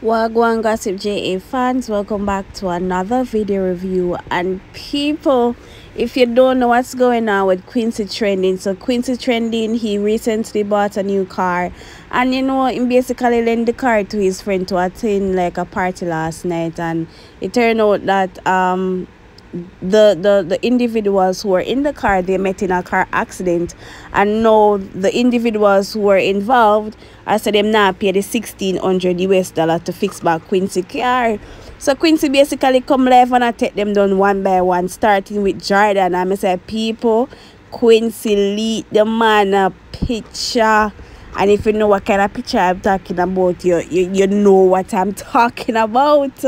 Wagwan Gossip JA fans, welcome back to another video review. And people, if you don't know what's going on with Quincy Trending, so Quincy Trending, he recently bought a new car, and you know, he basically lent the car to his friend to attend like a party last night, and it turned out that um the, the the individuals who were in the car they met in a car accident and now the individuals who were involved I said them now pay the 1600 US dollar to fix back Quincy car. So Quincy basically come live and I take them down one by one starting with Jordan. And I say people Quincy lead the man a picture. And if you know what kind of picture I'm talking about you you, you know what I'm talking about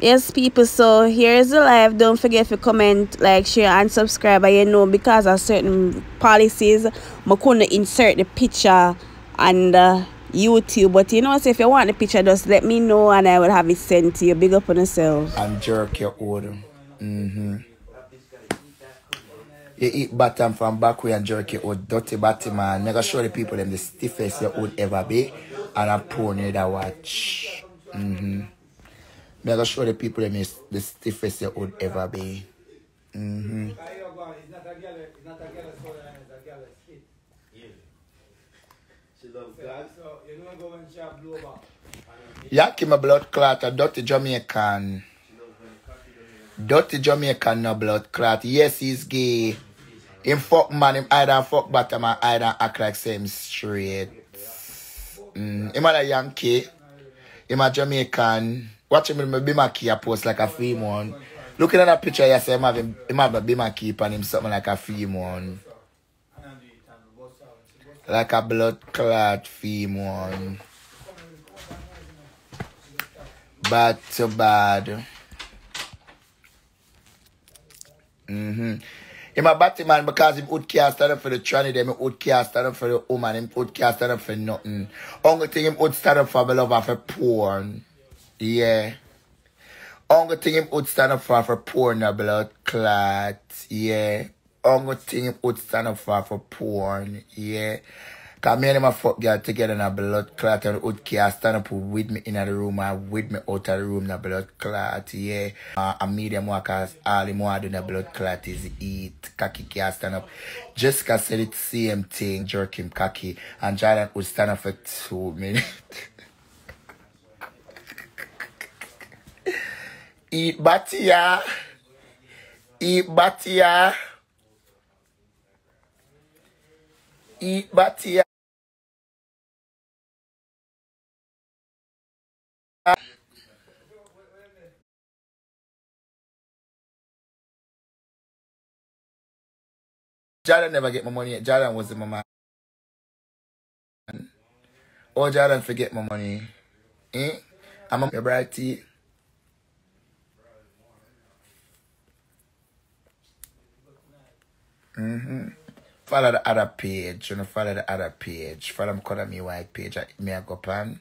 yes people so here's the live don't forget to comment like share and subscribe. And you know because of certain policies i couldn't insert the picture on the youtube. But you know so if you want the picture just let me know and i will have it sent to you. Big up on yourself. And jerk your order mm-hmm. You eat bottom from back way and jerk your old dirty bottom man. Never show the people them the stiffest you would ever be. And I pour near that watch. Mm-hmm. Me gonna show the people them is the stiffest you would ever be. Mm-hmm. My blood clot, a dirty Jamaican. Dirty Jamaican no blood clot. Yes, he's gay. Him fuck man, him either fuck bottom or either act like same straight. Mm. Him a Yankee. Him a Jamaican. Watch him with my Bima key post like a film one. Looking at that picture, you say him him, have a key on him something like a film one. Like a blood clot film one. Bad to bad. Mm-hmm. Him a batty man because him would can't stand up for the tranny, them would can't stand up for the woman, him would can't stand up for nothing. Only thing him would stand up for my love for porn. Yeah. Only thing him would stand up for for porn a blood clot. Yeah. Only thing him would stand up for for porn. Yeah. Cause me and him a fuck girl together in a blood clot and would care stand up with me in the room and with me out of the room in a blood clot, yeah. Uh, and me them walk cause all him want a blood clot is eat. Cocky can't stand up. Jessica said it same thing, jerk him cocky. And Jordan would stand up for two minutes. Eat batia. Eat batia. Eat batia. Jordan never get my money. Jordan was my man. Oh, Jordan forget my money. Eh? I'm a bright tea. Mm-hmm. Follow the other page. You know, follow the other page. Follow me color me white page. Me I go pan.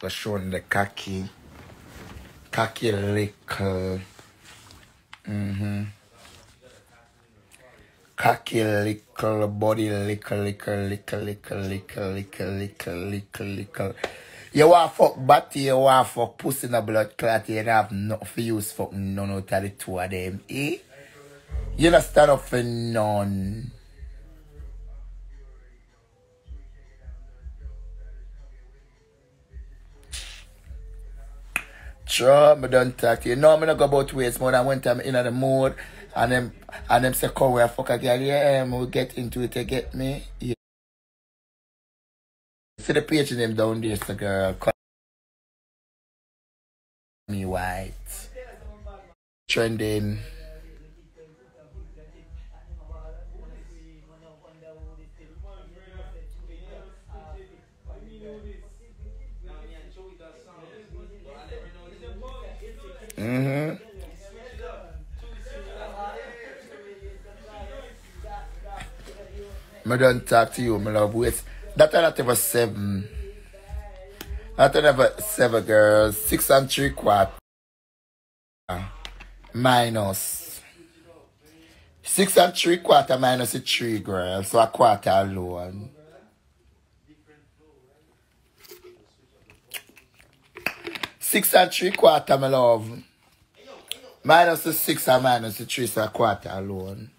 Go showing the khaki. Khaki little. Mm-hmm. Khaki little body little little little little little little little little little. You want fuck batty, you want fuck pussy in the blood clot, you don't have nothing for use fuck none of the two of them, eh? You don't stand up for none. Sure, me done talk to you. No, I'm not go about waste more than one time in the mood. And them and them say come where fuck a girl, yeah, um, we get into it to get me. Yeah. See the page name down there, so girl. Call me white. Trending. Mm-hmm. Me don tak to you, me love waist. Dat an at eva seven. Dat an eva seven, girl. Six and three quart. Minus. Six and three quarter minus a three, girl. So a quarter alone. Six and three quarter, my love. Minus the six and minus the three, so a quarter alone.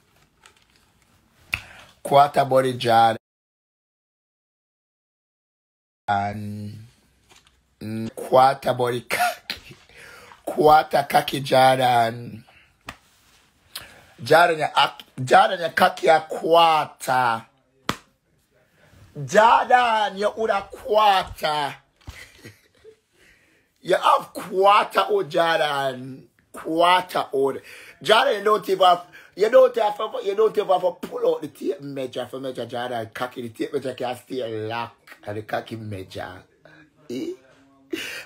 Quarter body jar. And quarter body khaki. Quarter khaki Jordan. Jordan Jordan ya khaki ya quarter. Jordan ya una quarter. You have quarter or Jordan. Quarter or Jordan you don't even have you don't have you don't even have to pull out the tape measure for measure Jordan cocky the tape measure can stay lock and the cocky measure. Eh?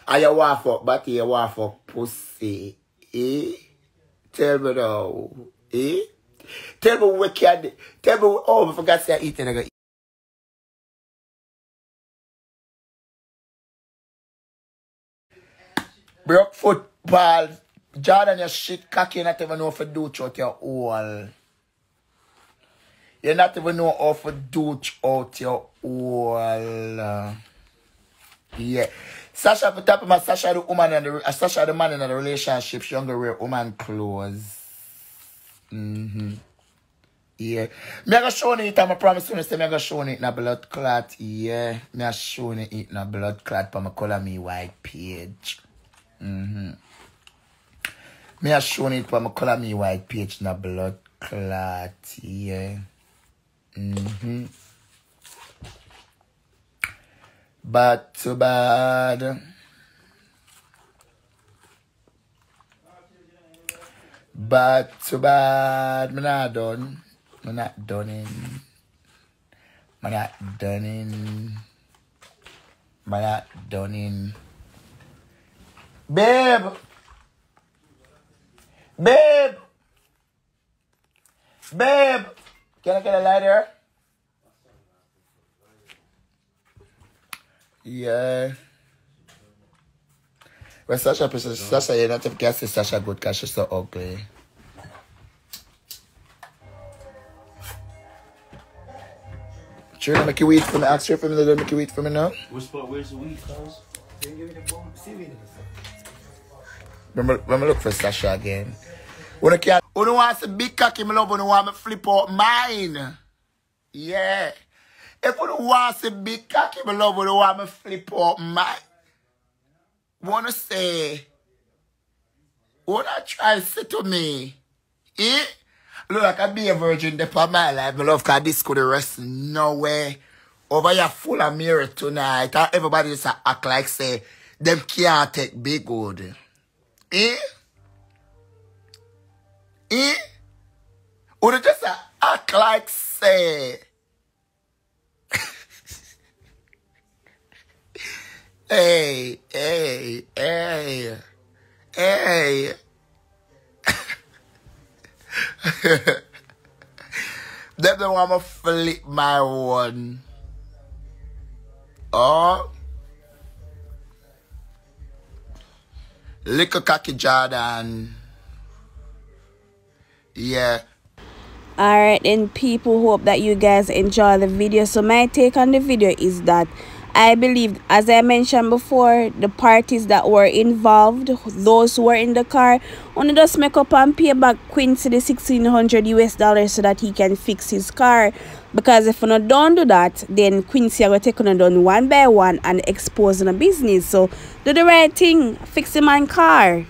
And you want for but you want for pussy. Eh? Tell me now. Eh? Tell me what can tell me oh I forgot to say eating again. Broke football. Jordan, your shit cocky, you not even know how to do out your hole. You not even know how to do out your hole. Yeah. Sasha, for top of my Sasha, the woman and the uh, Sasha, the man in the relationship, she don't wear woman clothes. Mm-hmm. Yeah. Me I show it, I'm a promise you, say me I show it in a blood clot. Yeah. Me I show it in a blood clot for my color me white page. Mm-hmm. Me a shown it for my color me white page na blood clot, yeah. Mm-hmm. Bad too bad. Bad too bad. Me not done. Me not done in. Me not done in. Me not done in. Babe. Babe. Babe. Can I get a lighter? Yeah. Well, Sasha, Sasha, you're not to guess Sasha good because she's so ugly. Sure, make you wait for me. Ask her for me. Let make you wait for me now. Where's, where's the weed, cuz? Remember, remember look for Sasha again. When I I want a big cocky, my love, I want me flip out mine. Yeah. If you want a big cocky, my love, I want me flip out mine. Wanna say, wanna try say to me, eh? Look like I be a virgin there for my life, my love, cause this could rest nowhere. Over here full of mirror tonight. Everybody just act like say, them can't take big good. Eh? Eh? Or just act like say. hey, hey, hey, hey. Them don't want to flip my one. Oh. Little cocky Jordan. Yeah. Alright then people hope that you guys enjoy the video. So my take on the video is that I believe, as I mentioned before, the parties that were involved, those who were in the car, only just make up and pay back Quincy the 1600 US dollars so that he can fix his car. Because if you not don't do that, then Quincy are take on one by one and exposing a business. So do the right thing, fix the man car.